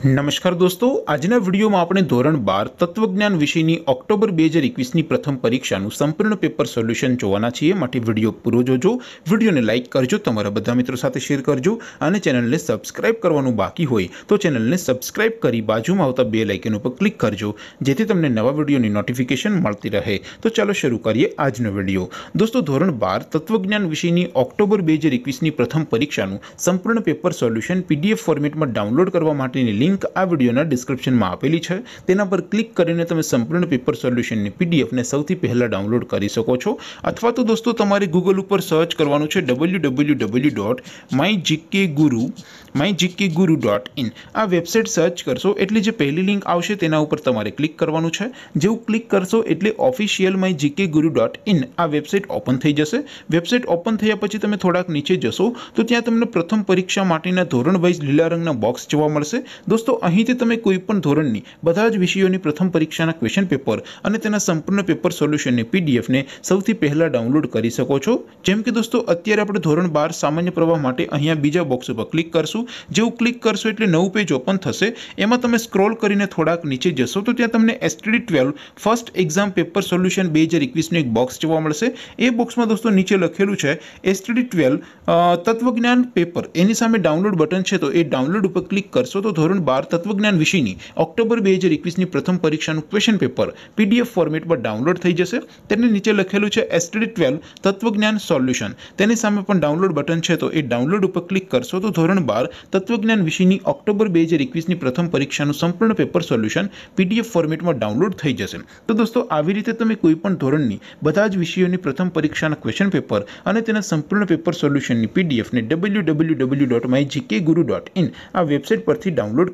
નમસ્કાર દોસ્તો, આજના વિડીયોમાં આપણે ધોરણ બાર તત્વજ્ઞાન વિષયની ઓક્ટોબર બે હજાર એકવીસની પ્રથમ પરીક્ષાનું સંપૂર્ણ પેપર સોલ્યુશન જોવાના છીએ. માટે વીડિયો પૂરો જોજો. વિડીયોને લાઇક કરજો, તમારા બધા મિત્રો સાથે શેર કરજો અને ચેનલને સબસ્ક્રાઇબ કરવાનું બાકી હોય તો ચેનલને સબસ્ક્રાઇબ કરી બાજુમાં આવતા બે લાઇકન ઉપર ક્લિક કરજો, જેથી તમને નવા વિડીયોની નોટિફિકેશન મળતી રહે. તો ચાલો શરૂ કરીએ આજનો વીડિયો. દોસ્તો, ધોરણ બાર તત્વજ્ઞાન વિષયની ઓક્ટોબર બે હજાર એકવીસની પ્રથમ પરીક્ષાનું સંપૂર્ણ પેપર સોલ્યુશન પીડીએફ ફોર્મેટમાં ડાઉનલોડ કરવા માટેની લિંક લિંક આ વિડીયોના ડિસ્ક્રિપ્શનમાં આપેલી છે તેના પર ક્લિક કરીને તમે સંપૂર્ણ પેપર સોલ્યુશનની પીડીએફને સૌથી પહેલાં ડાઉનલોડ કરી શકો છો અથવા તો દોસ્તો તમારે ગૂગલ ઉપર સર્ચ કરવાનું છે W W W dot my GK guru my GK guru dot in આ વેબસાઇટ સર્ચ કરશો એટલે જે પહેલી લિંક આવશે તેના ઉપર તમારે ક્લિક કરવાનું છે જેવું ક્લિક કરશો એટલે official my GK guru dot in આ વેબસાઇટ ઓપન થઈ જશે વેબસાઇટ ઓપન થયા પછી તમે થોડાક નીચે જશો તો ત્યાં તમને પ્રથમ પરીક્ષા માટેના ધોરણ વાઇઝ લીલા રંગના બોક્સ જોવા મળશે દોસ્તો અહીંથી તમે કોઈપણ ધોરણની બધા જ વિષયોની પ્રથમ પરીક્ષાના ક્વેશ્ચન પેપર અને તેના સંપૂર્ણ પેપર સોલ્યુશનની પીડીએફને સૌથી પહેલાં ડાઉનલોડ કરી શકો છો જેમ કે દોસ્તો અત્યારે આપણે ધોરણ બાર સામાન્ય પ્રવાહ માટે અહીંયા બીજા બોક્સ ઉપર ક્લિક કરશું જેવું ક્લિક કરશો એટલે નવું પેજ ઓપન થશે એમાં તમે સ્ક્રોલ કરીને થોડાક નીચે જશો તો ત્યાં તમને STD twelve first exam paper solution બે હજાર એકવીસનું એક બોક્સ જોવા મળશે એ બોક્સમાં દોસ્તો નીચે લખેલું છે એસટીડી ટ્વેલ્વ તત્વજ્ઞાન પેપર એની સામે ડાઉનલોડ બટન છે તો એ ડાઉનલોડ ઉપર ક્લિક કરશો તો ધોરણ બાર તત્વજ્ઞાન વિષયની ઓક્ટોબર બે હજાર એકવીસની પ્રથમ પરીક્ષાનું ક્વેશ્ચન પેપર પીડીએફ ફોર્મેટમાં ડાઉનલોડ થઈ જશે તેની નીચે લખેલું છે એસટીડી ટ્વેલ્વ તત્વજ્ઞાન સોલ્યુશન તેની સામે પણ ડાઉનલોડ બટન છે તો એ ડાઉનલોડ ઉપર ક્લિક કરશો તો ધોરણ બાર તત્વજ્ઞાન વિષયની ઓક્ટોબર બે હજાર એકવીસની પ્રથમ પરીક્ષાનું સંપૂર્ણ પેપર સોલ્યુશન પીડીએફ ફોર્મેટમાં ડાઉનલોડ થઈ જશે તો દોસ્તો આવી રીતે તમે કોઈપણ ધોરણની બધા જ વિષયોની પ્રથમ પરીક્ષાના ક્વેશ્ચન પેપર અને તેના સંપૂર્ણ પેપર સોલ્યુશનની પીડીએફને W W W dot my GK guru dot in આ વેબસાઇટ પરથી ડાઉનલોડ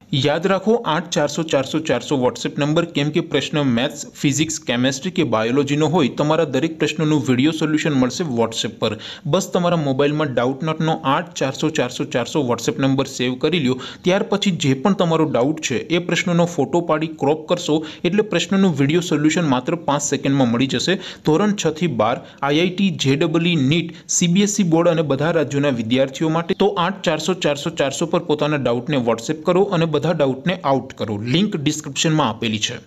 યાદ રાખો આઠ ચારસો ચારસો ચારસો વોટ્સએપ નંબર કેમ કે પ્રશ્ન મેથ્સ ફિઝિક્સ કેમેસ્ટ્રી કે બાયોલોજીનો હોય તમારા દરેક પ્રશ્નોનું વિડીયો સોલ્યુશન મળશે વોટ્સએપ પર બસ તમારા મોબાઈલમાં ડાઉટ નોટનો આઠ ચારસો ચારસો ચારસો વોટ્સએપ નંબર સેવ કરી લ્યો ત્યાર પછી જે પણ તમારો ડાઉટ છે એ પ્રશ્નનો ફોટો પાડી ક્રોપ કરશો એટલે પ્રશ્નનું વિડીયો સોલ્યુશન માત્ર પાંચ સેકન્ડમાં મળી જશે ધોરણ છ થી બાર આઈઆઈટી જેડબલઈ નીટ સીબીએસઈ બોર્ડ અને બધા રાજ્યોના વિદ્યાર્થીઓ માટે તો આઠ ચારસો ચારસો ચારસો પર પોતાના ડાઉટને વોટ્સએપ કરો અને બધા ડાઉટને આઉટ કરો. લિંક ડિસ્ક્રિપ્શનમાં આપેલી છે.